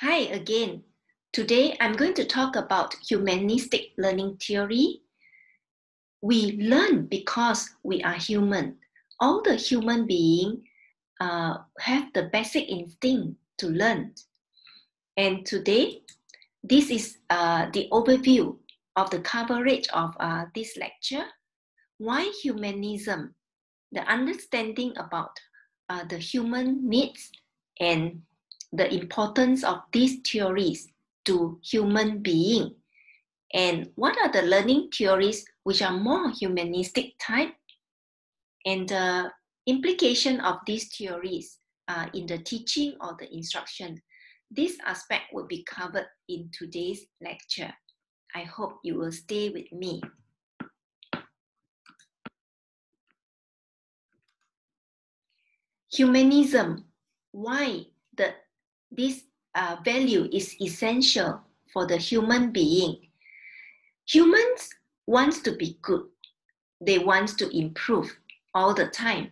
Hi again. Today I'm going to talk about humanistic learning theory. We learn because we are human. All the human beings uh, have the basic instinct to learn. And today, this is uh, the overview of the coverage of uh, this lecture. Why humanism? The understanding about uh, the human needs and the importance of these theories to human being. And what are the learning theories which are more humanistic type? And the implication of these theories uh, in the teaching or the instruction. This aspect will be covered in today's lecture. I hope you will stay with me. Humanism. Why the this uh, value is essential for the human being. Humans want to be good. They want to improve all the time.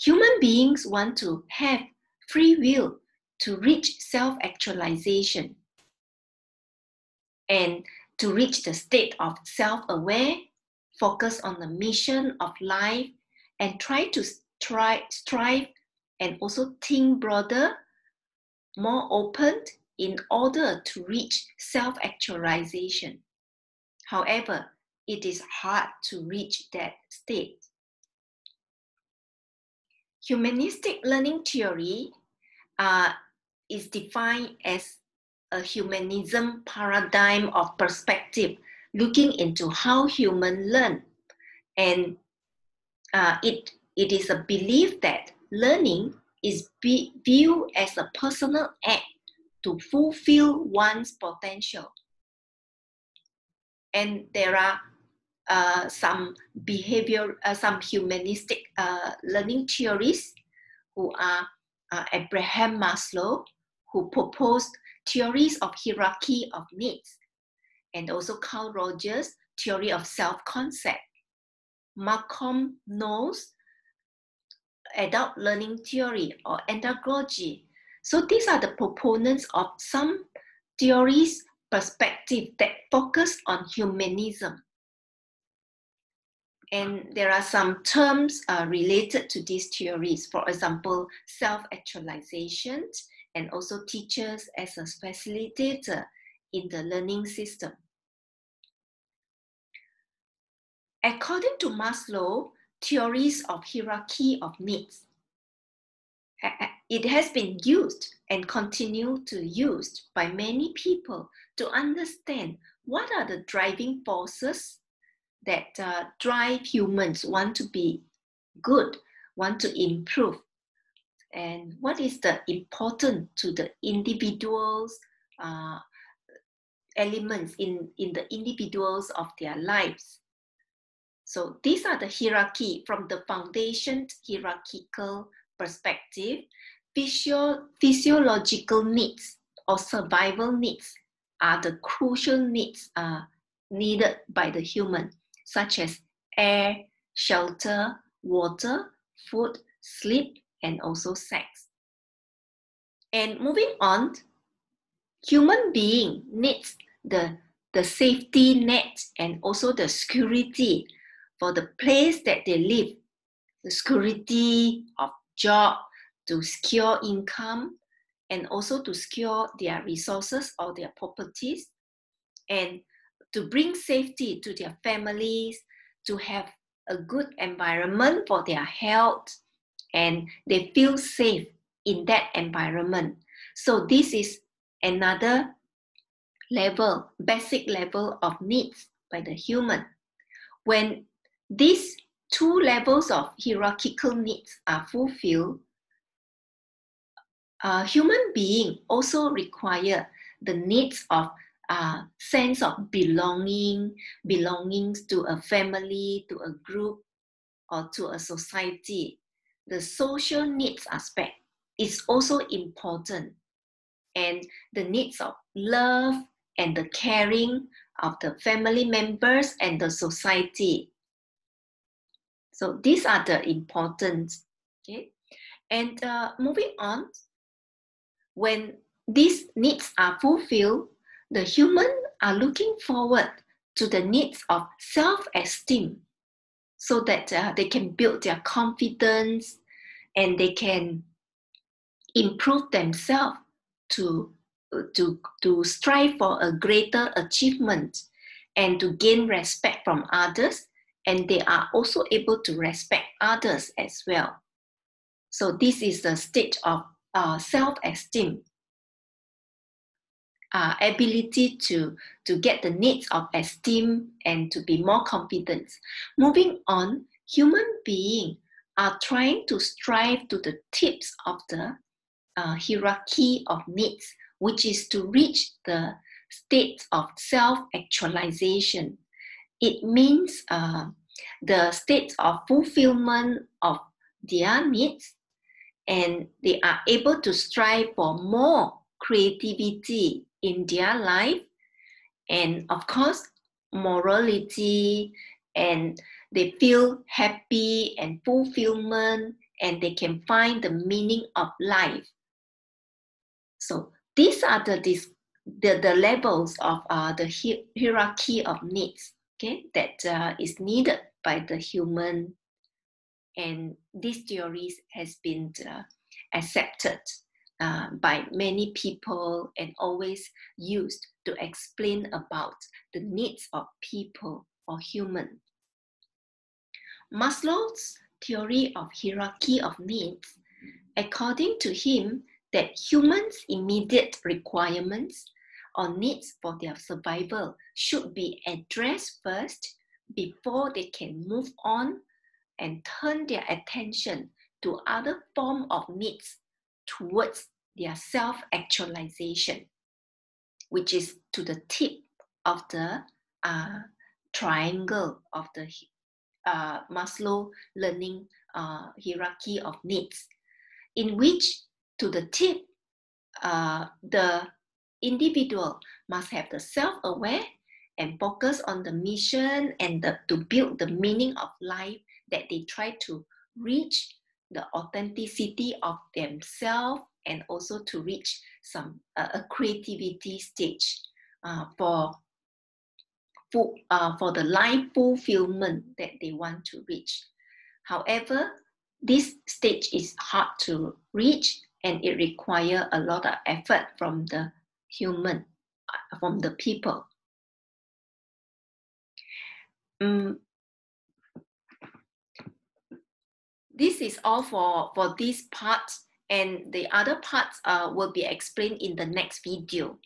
Human beings want to have free will to reach self-actualization and to reach the state of self-aware, focus on the mission of life, and try to try, strive and also think broader more open in order to reach self actualization. However, it is hard to reach that state. Humanistic learning theory uh, is defined as a humanism paradigm of perspective, looking into how humans learn. And uh, it, it is a belief that learning is be, viewed as a personal act to fulfill one's potential. And there are uh, some behavior, uh, some humanistic uh, learning theories who are uh, Abraham Maslow, who proposed theories of hierarchy of needs, and also Carl Rogers' theory of self-concept. Malcolm Knowles adult learning theory or andragogy. So these are the proponents of some theories perspective that focus on humanism. And there are some terms uh, related to these theories, for example, self-actualization and also teachers as a facilitator in the learning system. According to Maslow, theories of hierarchy of needs. It has been used and continue to used by many people to understand what are the driving forces that uh, drive humans want to be good, want to improve, and what is the important to the individuals uh, elements in, in the individuals of their lives so these are the hierarchy from the foundation hierarchical perspective. Physio physiological needs or survival needs are the crucial needs uh, needed by the human, such as air, shelter, water, food, sleep, and also sex. And moving on, human being needs the, the safety net and also the security for the place that they live, the security of job, to secure income, and also to secure their resources or their properties, and to bring safety to their families, to have a good environment for their health, and they feel safe in that environment. So this is another level, basic level of needs by the human. When these two levels of hierarchical needs are fulfilled, uh, human being also require the needs of uh, sense of belonging, belongings to a family, to a group, or to a society. The social needs aspect is also important. And the needs of love and the caring of the family members and the society so these are the important, okay? And uh, moving on, when these needs are fulfilled, the human are looking forward to the needs of self-esteem so that uh, they can build their confidence and they can improve themselves to, to, to strive for a greater achievement and to gain respect from others and they are also able to respect others as well so this is the state of uh, self-esteem uh, ability to, to get the needs of esteem and to be more confident. Moving on, human beings are trying to strive to the tips of the uh, hierarchy of needs, which is to reach the state of self-actualization. It means uh, the state of fulfillment of their needs and they are able to strive for more creativity in their life and of course morality and they feel happy and fulfillment and they can find the meaning of life. So these are the the, the levels of uh, the hierarchy of needs okay that uh, is needed by the human and these theories has been uh, accepted uh, by many people and always used to explain about the needs of people or human. Maslow's theory of hierarchy of needs, according to him, that humans' immediate requirements or needs for their survival should be addressed first before they can move on and turn their attention to other form of needs towards their self actualization, which is to the tip of the uh, triangle of the uh, Maslow learning uh, hierarchy of needs, in which to the tip, uh, the individual must have the self aware and focus on the mission and the, to build the meaning of life that they try to reach the authenticity of themselves and also to reach some uh, a creativity stage uh, for full, uh, for the life fulfillment that they want to reach. However, this stage is hard to reach and it requires a lot of effort from the human, uh, from the people. Um, this is all for, for this part and the other parts uh, will be explained in the next video.